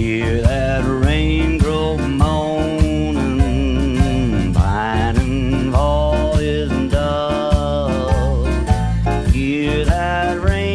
hear that rain grow moaning, pine and fall isn't. Hear that rain.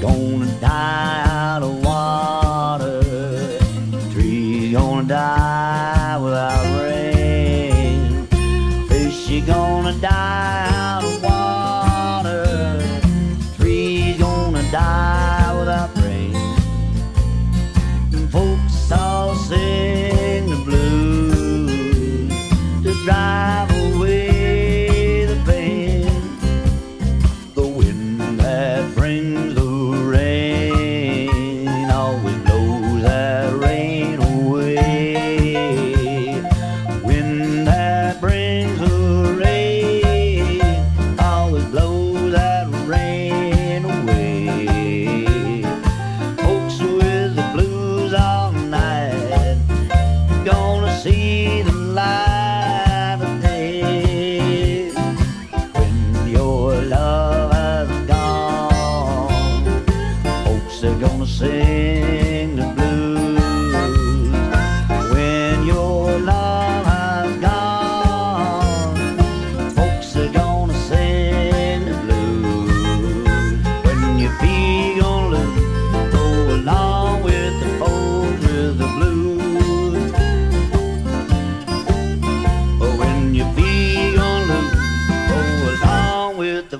gonna die out of water. Tree gonna die without rain. Fish, she gonna die out of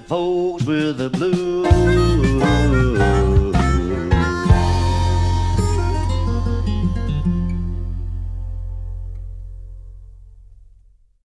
folks with the blues.